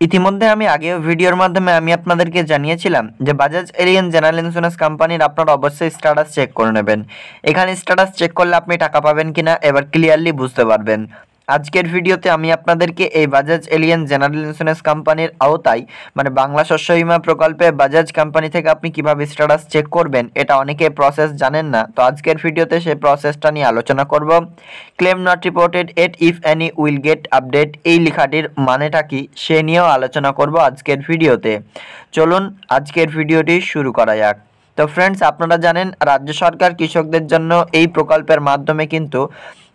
ইতিমধ্যে আমি আগেও ভিডিওর মাধ্যমে আমি আপনাদেরকে জানিয়েছিলাম যে বাজাজ এলিয়েন জেনারেল ইন্স্যুরেন্স কোম্পানির আপনারা অবশ্যই স্ট্যাটাস চেক করে নেবেন। এখানে স্ট্যাটাস চেক করলে আপনি টাকা পাবেন কিনা, এবার ক্লিয়ারলি বুঝতে পারবেন। আজকের ভিডিওতে আমি আপনাদেরকে এই বাজাজ এলিয়ান জেনারেল ইন্স্যুরেন্স কোম্পানির আওতায় মানে বাংলা শস্য বীমা প্রকল্পে বাজাজ কোম্পানি থেকে আপনি কীভাবে স্ট্যাটাস চেক করবেন, এটা অনেকে প্রসেস জানেন না। তো আজকের ভিডিওতে সেই প্রসেসটা নিয়ে আলোচনা করব। Claim not reported at if any will get update এই লেখাটির মানেটা কি, সে নিয়েও আলোচনা করব আজকের ভিডিওতে। চলুন আজকের ভিডিওটি শুরু করা যাক। তো ফ্রেন্ডস আপনারা জানেন, রাজ্য সরকার কৃষকদের জন্য এই প্রকল্পের মাধ্যমে কিন্তু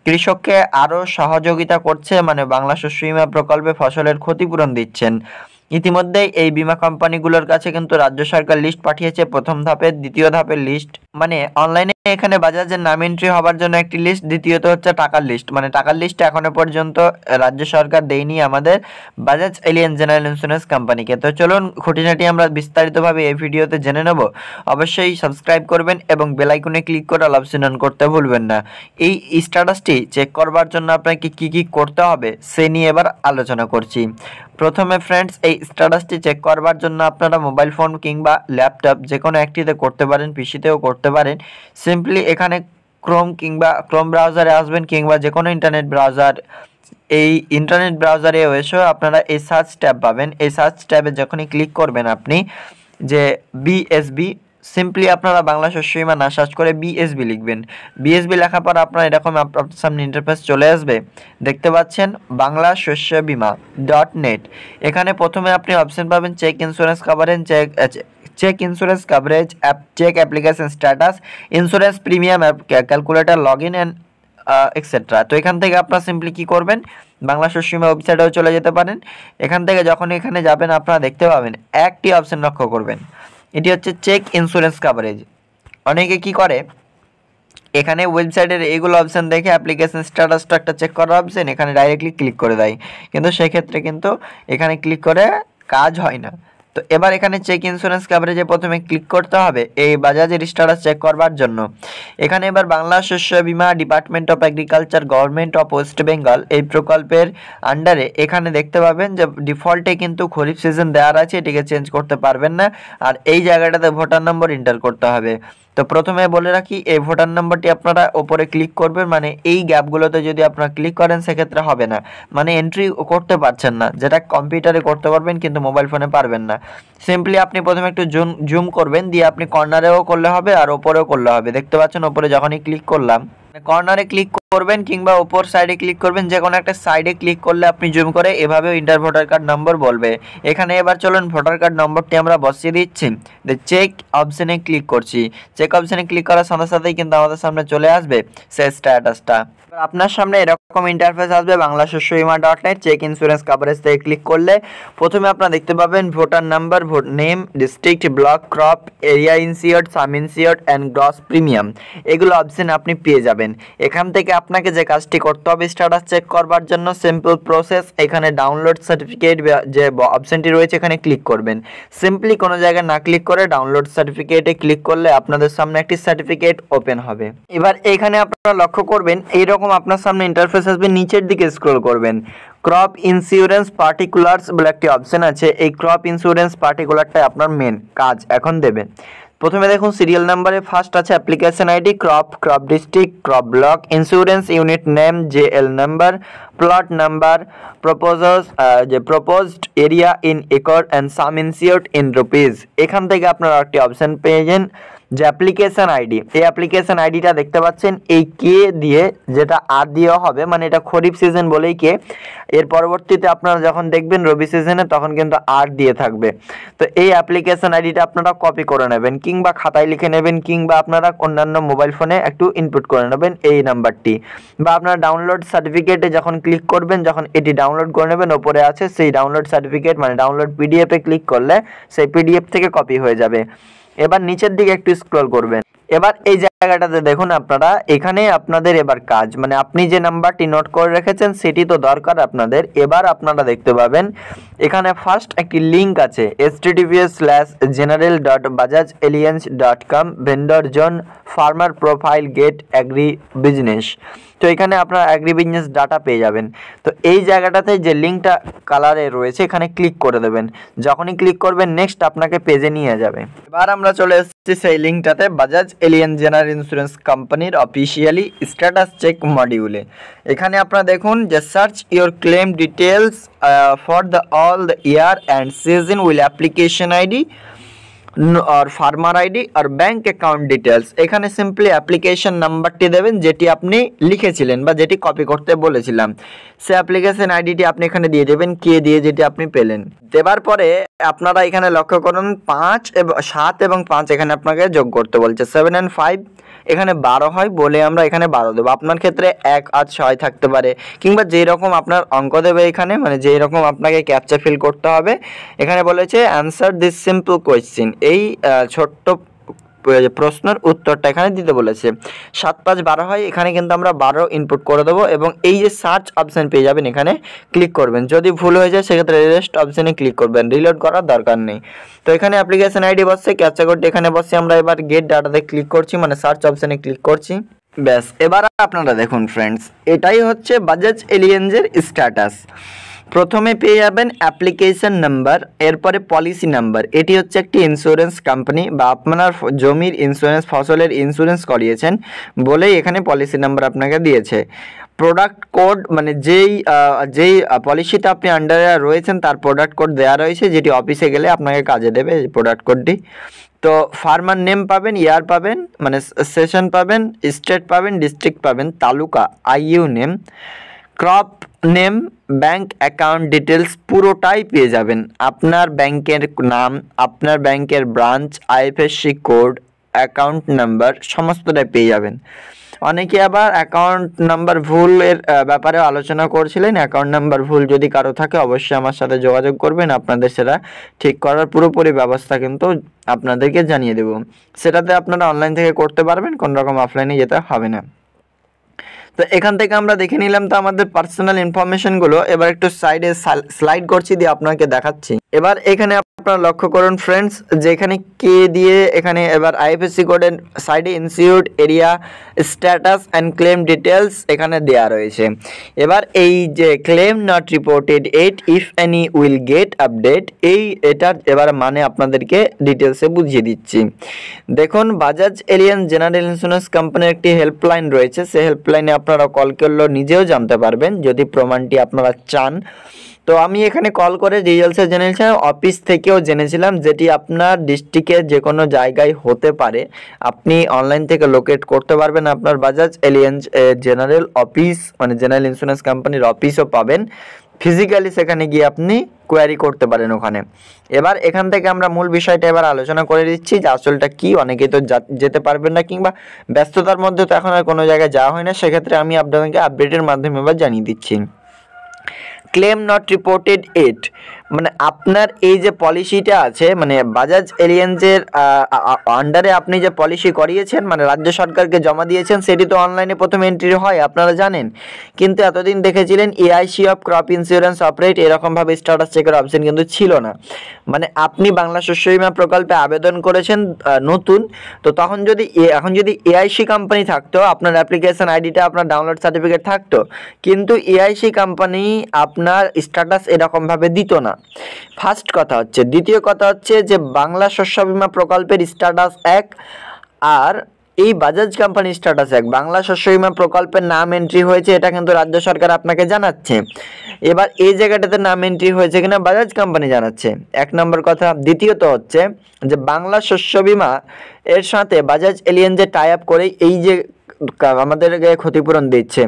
কৃষককে আরও সহযোগিতা করছে মানে বাংলা শস্য বিমা প্রকল্পে ফসলের ক্ষতিপূরণ দিচ্ছেন। ইতিমধ্যেই এই বিমা কোম্পানিগুলোর কাছে কিন্তু রাজ্য সরকার লিস্ট পাঠিয়েছে। প্রথম ধাপের, দ্বিতীয় ধাপের লিস্ট মানে অনলাইনে এখানে বাজাজের নাম এন্ট্রি হবার জন্য একটি লিস্ট দ্বিতীয়ত হচ্ছে টাকার লিস্ট মানে টাকার লিস্ট এখনও পর্যন্ত রাজ্য সরকার দেয়নি আমাদের বাজাজ এলিয়ান জেনারেল ইন্স্যুরেন্স কোম্পানিকে। তো চলুন খুঁটিনাটি আমরা বিস্তারিতভাবে এই ভিডিওতে জেনে নেব। অবশ্যই সাবস্ক্রাইব করবেন এবং বেলাইকনে ক্লিক করে অপশন অন করতে ভুলবেন না। এই স্ট্যাটাসটি চেক করবার জন্য আপনাকে কি কি করতে হবে, সে নিয়ে এবার আলোচনা করছি। প্রথমে ফ্রেন্ডস এই স্ট্যাটাসটি চেক করবার জন্য আপনারা মোবাইল ফোন কিংবা ল্যাপটপ যে কোনো একটিতে করতে পারেন পিসিতেও করতে পারেন। সিম্পলি এখানে ক্রোম কিংবা ক্রোম ব্রাউজারে আসবেন কিংবা যে কোনো ইন্টারনেট ব্রাউজার এই ইন্টারনেট ব্রাউজারে এসেও আপনারা এই সার্চ ট্যাব পাবেন। এই সার্চ ট্যাবে যখনই ক্লিক করবেন আপনি, যে বিএসবি সিম্পলি আপনারা বাংলা শস্য না সার্চ করে বিএসবি লিখবেন। বিএসবি লেখার পর আপনার এরকম আপনার সামনে ইন্টারফেস চলে আসবে। দেখতে পাচ্ছেন বাংলা শস্য বিমা ডট নেট এখানে প্রথমে আপনি অপশন পাবেন check insurance coverage check check insurance coverage app check application status insurance premium calculator log in and extra তো এখান থেকে আপনারা সিম্পলি কী করবেন? বাংলা শস্যমা ওয়েবসাইটেও চলে যেতে পারেন। এখান থেকে যখন এখানে যাবেন, আপনারা দেখতে পাবেন একটি অপশন লক্ষ্য করবেন। এটি হচ্ছে চেক ইন্স্যুরেন্স কাভারেজ অনেকে কি করে? এখানে ওয়েবসাইটের এইগুলো অপশান দেখে অ্যাপ্লিকেশন স্ট্যাটাসটা একটা চেক করার অপশান এখানে ডাইরেক্টলি ক্লিক করে দেয়। কিন্তু সেক্ষেত্রে কিন্তু এখানে ক্লিক করে কাজ হয় না। তো এবার এখানে চেক ইন্স্যুরেন্স কাভারেজে প্রথমে ক্লিক করতে হবে। এই বাজাজের স্ট্যাটাস চেক করবার জন্য। এখানে এবার Bangla Shasya Bima department of agriculture government of West Bengal এই প্রকল্পের আন্ডারে এখানে দেখতে পাবেন যে ডিফল্টে কিন্তু খরিফ সিজন দেওয়ার আছে, এটিকে চেঞ্জ করতে পারবেন না। আর এই জায়গাটাতে ভোটার নম্বর এন্টার করতে হবে। তো প্রথমে বলে রাখি, এই ভোটার নাম্বারটি আপনারা ওপরে ক্লিক করবেন মানে এই গ্যাপগুলোতে যদি আপনারা ক্লিক করেন, সেক্ষেত্রে হবে না। মানে এন্ট্রি করতে পারছেন না। যেটা কম্পিউটারে করতে পারবেন, কিন্তু মোবাইল ফোনে পারবেন না। সিম্পলি আপনি প্রথমে একটু জুম জুম করবেন, দিয়ে আপনি কর্নারেও করলে হবে, আর ওপরেও করলে হবে। দেখতে পাচ্ছেন, ওপরে যখনই ক্লিক করলাম কর্নারে ক্লিক করবেন কিংবা ওপর সাইডে ক্লিক করবেন, যে কোনো একটা সাইডে ক্লিক করলে আপনি জুম করে এভাবে ইন্টার ভোটার কার্ড নম্বর বলবে। এখানে এবার চলুন ভোটার কার্ড নম্বরটি আমরা বসিয়ে দিচ্ছি। চেক অপশানে ক্লিক করছি। চেক অপশানে ক্লিক করার সাথে সাথেই কিন্তু আমাদের সামনে চলে আসবে সে স্ট্যাটাসটা আপনার সামনে এরকম ইন্টারফেস আসবে Bangla Shasya Bima dot net check insurance coverage থেকে ক্লিক করলে প্রথমে আপনারা দেখতে পাবেন voter number vote name district block crop area insured sum insured and gross premium এগুলো অপশন আপনি পেয়ে যাবেন। এখান থেকে আপনাকে যে কাজটি করতে হবে স্ট্যাটাস চেক করবার জন্য সিম্পল প্রসেস এখানে ডাউনলোড সার্টিফিকেট যে অপশনটি রয়েছে, এখানে ক্লিক করবেন। সিম্পলি কোনো জায়গায় না ক্লিক করে ডাউনলোড সার্টিফিকেটে ক্লিক করলে আপনাদের সামনে একটি সার্টিফিকেট ওপেন হবে। এবার এখানে আপনারা লক্ষ্য করবেন, এইরকম আপনার সামনে ইন্টারফেস আসবে, নিচের দিকে স্ক্রল করবেন। ক্রপ ইন্স্যুরেন্স পার্টিকুলার্স বলে একটি অপশন আছে। এই ক্রপ ইন্স্যুরেন্স পার্টিকুলারটাই আপনার মেন কাজ এখন দেবে। প্রথমে দেখুন সিরিয়াল নাম্বারে ফার্স্ট আছে application ID crop crop district crop block insurance unit name J L number plot number প্রপোজাস যে proposed area in acre and sum insured in rupees এখান থেকে আপনারা একটি অপশন পেয়েছেন যে অ্যাপ্লিকেশান আইডি এই অ্যাপ্লিকেশান আইডিটা দেখতে পাচ্ছেন, এই কে দিয়ে যেটা আর দেওয়া হবে মানে এটা খরিফ সিজন বলেই কে এর পরবর্তীতে আপনারা যখন দেখবেন রবি সিজনে তখন কিন্তু আর দিয়ে থাকবে। তো এই অ্যাপ্লিকেশান আইডিটা আপনারা কপি করে নেবেন, কিংবা খাতায় লিখে নেবেন, কিংবা আপনারা অন্যান্য মোবাইল ফোনে একটু ইনপুট করে নেবেন এই নাম্বারটি। বা আপনারা ডাউনলোড সার্টিফিকেটে যখন ক্লিক করবেন, যখন এটি ডাউনলোড করে নেবেন, ওপরে আছে সেই ডাউনলোড সার্টিফিকেট মানে ডাউনলোড পিডিএফে ক্লিক করলে সেই পিডিএফ থেকে কপি হয়ে যাবে। এবার নিচের দিকে একটু স্ক্রল করবেন। এবার এই জায়গাটাতে দেখুন আপনারা, এখানে আপনাদের এবার কাজ। মানে আপনি যে নাম্বারটি নোট করে রেখেছেন, সেটি তো দরকার আপনাদের। এবার আপনারা দেখতে পাবেন, এখানে ফার্স্ট একটি লিঙ্ক আছে এস TDPs slash general dot Bajaj Allianz dot com vendor zone farmer profile get agri business তো এখানে আপনার অ্যাগ্রি বিজনেস ডাটা পেয়ে যাবেন। তো এই জায়গাটাতে যে লিঙ্কটা কালারে রয়েছে, এখানে ক্লিক করে দেবেন। যখনই ক্লিক করবেন নেক্সট আপনাকে পেজে নিয়ে যাবে। এবার আমরা চলে এসেছি সেই লিঙ্কটাতে বাজাজ এলিয়েন জেনারেল ইন্স্যুরেন্স কোম্পানির অফিসিয়ালি স্ট্যাটাস চেক মডিউলে এখানে আপনারা দেখুন যে search your claim details for the all the year and season will application ID R farmer ID আর ব্যাংক অ্যাকাউন্ট ডিটেলস এখানে সিম্পলি অ্যাপ্লিকেশন নাম্বারটি দেবেন, যেটি আপনি লিখেছিলেন বা যেটি কপি করতে বলেছিলাম। সে অ্যাপ্লিকেশন আইডিটি আপনি এখানে দিয়ে দেবেন, কে দিয়ে যেটি আপনি পেলেন। দেবার পরে আপনারা এখানে লক্ষ্য করুন, পাঁচ এবং সাত এবং পাঁচ এখানে আপনাকে যোগ করতে বলছে সেভেন অ্যান্ড ফাইভ এখানে বারো হয় বলে আমরা এখানে বারো দেবো। আপনার ক্ষেত্রে এক আর ছয় থাকতে পারে। কিংবা যেই রকম আপনার অঙ্ক দেবে এখানে মানে যেই রকম আপনাকে ক্যাপচার ফিল করতে হবে, এখানে বলেছে অ্যান্সার দিস সিম্পল কোয়েশ্চেন এই ছোট্ট প্রশ্নের উত্তরটা এখানে দিতে বলেছে। সাত পাঁচ বারো হয়, এখানে কিন্তু আমরা বারো ইনপুট করে দেবো এবং এই যে সার্চ অপশান পেয়ে যাবেন, এখানে ক্লিক করবেন। যদি ভুল হয়ে যায়, সেক্ষেত্রে রেস্ট অপশানে ক্লিক করবেন। রিলোড করার দরকার নেই। তো এখানে অ্যাপ্লিকেশন আইডি বসছে ক্যাপচা কোডটি এখানে বসছে। আমরা এবার গেট ডাটাতে ক্লিক করছি মানে সার্চ অপশানে ক্লিক করছি। ব্যাস, এবার আপনারা দেখুন ফ্রেন্ডস এটাই হচ্ছে বাজাজ এলিয়েন্সের স্ট্যাটাস প্রথমে পেয়ে যাবেন অ্যাপ্লিকেশন নাম্বার এরপরে পলিসি নাম্বার এটি হচ্ছে একটি ইন্স্যুরেন্স কোম্পানি বা আপনার জমির ইন্স্যুরেন্স ফসলের ইন্স্যুরেন্স করিয়েছেন, বলেই এখানে পলিসি নাম্বার আপনাকে দিয়েছে। প্রোডাক্ট কোড মানে যেই যেই পলিসিটা আপনি আন্ডারে রয়েছেন, তার প্রোডাক্ট কোড দেওয়া রয়েছে, যেটি অফিসে গেলে আপনাকে কাজে দেবে প্রোডাক্ট কোডটি তো ফার্মার নেম পাবেন ইয়ার পাবেন মানে সেশন পাবেন স্টেট পাবেন ডিস্ট্রিক্ট পাবেন, taluka IU name crop name, bank account details পুরোটাই পেয়ে যাবেন। আপনার ব্যাংকের নাম, আপনার ব্যাংকের branch, IFSC code, account number, সমস্তটাই পেয়ে যাবেন। অনেকে আবার অ্যাকাউন্ট নাম্বার ভুলের ব্যাপারে আলোচনা করছিলেন। অ্যাকাউন্ট নাম্বার ভুল যদি কারও থাকে, অবশ্যই আমার সাথে যোগাযোগ করবেন। আপনাদের সেটা ঠিক করার পুরোপুরি ব্যবস্থা কিন্তু আপনাদেরকে জানিয়ে দেব। সেটাতে আপনারা অনলাইন থেকে করতে পারবেন, কোনো রকম অফলাইনে যেতে হবে না। তো এখান থেকে আমরা দেখে নিলাম তো আমাদের পার্সোনাল ইনফরমেশনগুলো এবার একটু সাইডে স্লাইড করছি দিয়ে আপনাকে দেখাচ্ছি। এবার এখানে আপনারা লক্ষ্য করুন ফ্রেন্ডস যে এখানে কে দিয়ে এখানে এবার আইএফএসসি কোডের সাইডে institute area status and claim details এখানে দেয়া রয়েছে। এবার এই যে claim not reported at if any will get update এই এটার এবার মানে আপনাদেরকে ডিটেলসে বুঝিয়ে দিচ্ছি। দেখুন বাজাজ এলিয়ান জেনারেল ইন্স্যুরেন্স কোম্পানির একটি হেল্পলাইন রয়েছে। সেই হেল্পলাইনে আপনারা কল করলেও নিজেও জানতে পারবেন। যদি প্রমাণটি আপনারা চান তো আমি এখানে কল করে ডিটেলসে জেনেছিলাম অফিস থেকেও জেনেছিলাম যেটি আপনার ডিস্ট্রিক্টের যে কোনো জায়গায় হতে পারে। আপনি অনলাইন থেকে লোকেট করতে পারবেন আপনার বাজাজ এলিয়েন্স জেনারেল অফিস মানে জেনারেল ইন্স্যুরেন্স কোম্পানির অফিসও পাবেন। ফিজিক্যালি সেখানে গিয়ে আপনি কোয়ারি করতে পারেন ওখানে। এবার এখান থেকে আমরা মূল বিষয়টা এবার আলোচনা করে দিচ্ছি যে আসলটা কি, অনেকেই তো যেতে পারবেন না কিংবা ব্যস্ততার মধ্যে তো এখন আর কোনো জায়গায় যাওয়া হয় না। সেক্ষেত্রে আমি আপনাদেরকে আপডেটের মাধ্যমে এবার জানিয়ে দিচ্ছি। ক্লেম নট রিপোর্টেড এট মানে আপনার এই যে পলিসিটা আছে মানে বাজাজ এলিয়েন্সের আন্ডারে আপনি যে পলিসি করিয়েছেন মানে রাজ্য সরকারকে জমা দিয়েছেন, সেটি তো অনলাইনে প্রথম এন্ট্রি হয়, আপনারা জানেন। কিন্তু এতদিন দেখেছিলেন AIC of crop insurance operate এরকমভাবে স্ট্যাটাস চেকের অপশন কিন্তু ছিল না। মানে আপনি বাংলা শস্য বিমা প্রকল্পে আবেদন করেছেন নতুন, তো তখন যদি এখন যদি এআইসি কোম্পানি থাকতো, আপনার অ্যাপ্লিকেশন আইডিটা আপনার ডাউনলোড সার্টিফিকেট থাকতো। কিন্তু এআইসি কোম্পানি আপনার স্ট্যাটাস এরকমভাবে দিত না। ফার্স্ট কথা হচ্ছে, দ্বিতীয় কথা হচ্ছে যে বাংলা শস্য বিমা প্রকল্পের স্ট্যাটাস এক আর এই বাজাজ কোম্পানি স্ট্যাটাস এক। বাংলা শস্য বিমা প্রকল্পের নাম এন্ট্রি হয়েছে, এটা কিন্তু রাজ্য সরকার আপনাকে জানাচ্ছে। এবার এই জায়গাটাতে নাম এন্ট্রি হয়েছে কিনা বাজাজ কোম্পানি জানাচ্ছে। এক নম্বর কথা, দ্বিতীয়ত হচ্ছে যে বাংলা শস্য বিমা এর সাথে বাজাজ এলিয়েন্সে টাই আপ করে এই যে আমাদেরকে ক্ষতিপূরণ দিচ্ছে।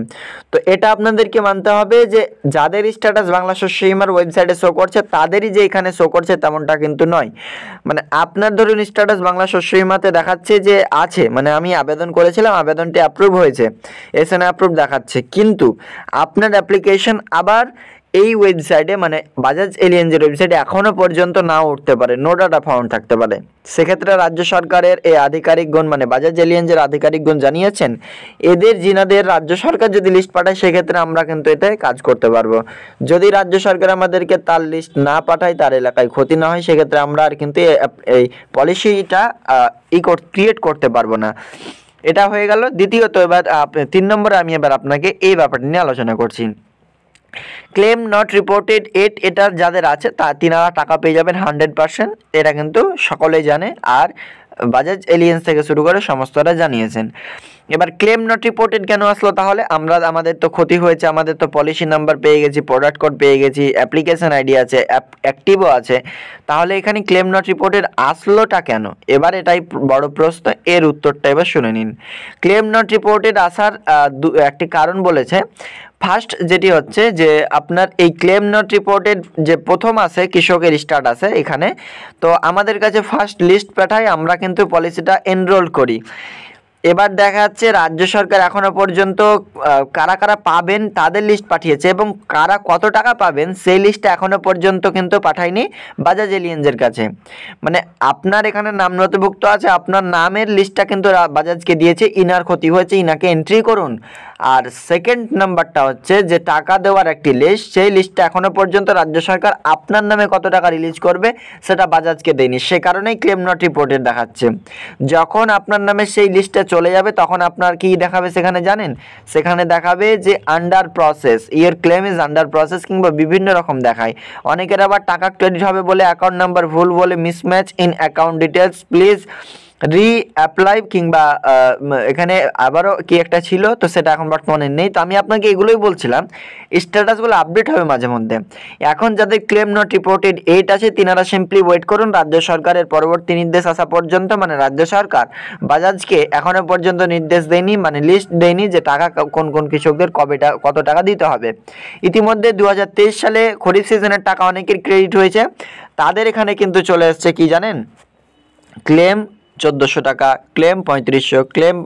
তো এটা আপনাদেরকে মানতে হবে যে, যাদের স্ট্যাটাস বাংলা শস্য ওয়েবসাইটে শো করছে, তাদেরই যে এখানে শো করছে তেমনটা কিন্তু নয়। মানে আপনার ধরুন স্ট্যাটাস বাংলা শস্য দেখাচ্ছে যে আছে মানে আমি আবেদন করেছিলাম, আবেদনটি অ্যাপ্রুভ হয়েছে এসএন অ্যাপ্রুভ দেখাচ্ছে। কিন্তু আপনার অ্যাপ্লিকেশন আবার এই ওয়েবসাইটে মানে বাজাজ এলিয়েন্সের ওয়েবসাইটে এখনও পর্যন্ত না উঠতে পারে নো ডাটা ফাউন্ড থাকতে পারে। সেক্ষেত্রে রাজ্য সরকারের এই আধিকারিকগণ মানে বাজাজ এলিয়েন্সের আধিকারিকগণ জানিয়েছেন, এদের, জিনাদের রাজ্য সরকার যদি লিস্ট পাঠায়, সেক্ষেত্রে আমরা কিন্তু এতে কাজ করতে পারব। যদি রাজ্য সরকার আমাদেরকে তার লিস্ট না পাঠায়, তার এলাকায় ক্ষতি না হয়, সেক্ষেত্রে আমরা আর কিন্তু এই পলিসিটা ই ক্রিয়েট করতে পারব না। এটা হয়ে গেল। দ্বিতীয়ত, এবার তিন নম্বরে আমি এবার আপনাকে এই ব্যাপারটা নিয়ে আলোচনা করছি। ক্লেম নট রিপোর্টেড এট এটা যাদের আছে, তা তিনারা টাকা পেয়ে যাবেন হান্ড্রেড পার্সেন্ট এটা কিন্তু সকলেই জানে। আর বাজাজ এলিয়েন্স থেকে শুরু করে সমস্তরা জানিয়েছেন। এবার ক্লেম নট রিপোর্টেড কেন আসলো তাহলে? আমরা, আমাদের তো ক্ষতি হয়েছে, আমাদের তো পলিসি নাম্বার পেয়ে গেছি প্রোডাক্ট কোড পেয়ে গেছি অ্যাপ্লিকেশন আইডি আছে অ্যাক্টিভও আছে। তাহলে এখানে ক্লেম নট রিপোর্টেড আসলোটা কেন? এবার এটাই বড় প্রশ্ন, এর উত্তরটা এবার শুনে নিন। ক্লেম নট রিপোর্টেড আসার একটি কারণ বলেছে। ফার্স্ট যেটি হচ্ছে যে, আপনার এই ক্লেম নট রিপোর্টেড যে প্রথম আসে কৃষকের স্টার্ট আছে এখানে। তো আমাদের কাছে ফার্স্ট লিস্ট পাঠায় আমরা কিন্তু পলিসিটা এনরোল করি। এবার দেখা যাচ্ছে রাজ্য সরকার এখনও পর্যন্ত কারা কারা পাবেন তাদের লিস্ট পাঠিয়েছে এবং কারা কত টাকা পাবেন সেই লিস্টটা এখনও পর্যন্ত কিন্তু পাঠায়নি বাজাজ এলিয়েন্সের কাছে। মানে আপনার এখানে নাম নথিভুক্ত আছে, আপনার নামের লিস্টটা কিন্তু বাজাজকে দিয়েছে, ইনার ক্ষতি হয়েছে, ইনাকে এন্ট্রি করুন। আর সেকেন্ড নাম্বারটা হচ্ছে যে টাকা দেওয়ার একটি লিস্ট সেই লিস্টটা এখনও পর্যন্ত রাজ্য সরকার আপনার নামে কত টাকা রিলিজ করবে সেটা বাজাজকে দেয়নি। সে কারণেই ক্লেম নট রিপোর্টেড দেখাচ্ছে। যখন আপনার নামে সেই লিস্টে চলে যাবে, তখন আপনার কি দেখাবে সেখানে জানেন? সেখানে দেখাবে যে আন্ডার প্রসেস ইয়ের ক্লেম ইজ আন্ডার প্রসেস কিংবা বিভিন্ন রকম দেখায়। অনেকের আবার টাকা ক্রেডিট হবে বলে অ্যাকাউন্ট নাম্বার ভুল বলে mismatch in account details please reapply কিংবা এখানে আবারও কি একটা ছিল, তো সেটা এখন বর্তমানে নেই। তো আমি আপনাকে এগুলোই বলছিলাম। স্ট্যাটাসগুলো আপডেট হবে মাঝে মধ্যে। এখন যাদের ক্লেম নট রিপোর্টেড এইট আছে, তিনারা সিম্পলি ওয়েট করুন। রাজ্য সরকারের পরবর্তী নির্দেশ আসা পর্যন্ত মানে রাজ্য সরকার বাজাজকে এখনও পর্যন্ত নির্দেশ দেয়নি মানে লিস্ট দেয়নি যে টাকা কোন কোন কৃষকদের কবে কত টাকা দিতে হবে। ইতিমধ্যে দু হাজার তেইশ সালে খরিফ সিজনের টাকা অনেকের ক্রেডিট হয়েছে। তাদের এখানে কিন্তু চলে এসছে কি জানেন? ক্লেম চোদ্দোশো টাকা ক্লেম পঁয়ত্রিশশো ক্লেম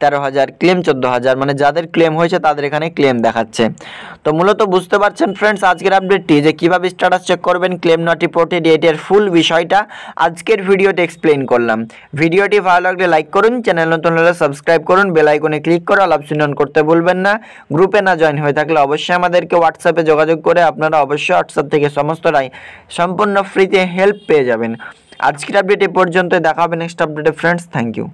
তেরো হাজার ক্লেম চোদ্দ হাজার মানে যাদের ক্লেম হয়েছে তাদের এখানে ক্লেম দেখাচ্ছে। তো মূলত বুঝতে পারছেন ফ্রেন্ডস আজকের আপডেটটি যে কীভাবে স্ট্যাটাস চেক করবেন ক্লেম নট রিপোর্টেড এটের ফুল বিষয়টা আজকের ভিডিওতে এক্সপ্লেন করলাম। ভিডিওটি ভালো লাগলে লাইক করুন চ্যানেল নতুন হলে সাবস্ক্রাইব করুন বেল আইকনে ক্লিক করে অল অপশন করতে ভুলবেন না। গ্রুপে না জয়েন হয়ে থাকলে অবশ্যই আমাদেরকে হোয়াটসঅ্যাপে যোগাযোগ করে আপনারা অবশ্যই হোয়াটসঅ্যাপ থেকে সমস্তটাই সম্পূর্ণ ফ্রিতে হেল্প পেয়ে যাবেন। আজকের আপডেট এ পর্যন্ত দেখা হবে নেক্সট আপডেটে ফ্রেন্ডস থ্যাংক ইউ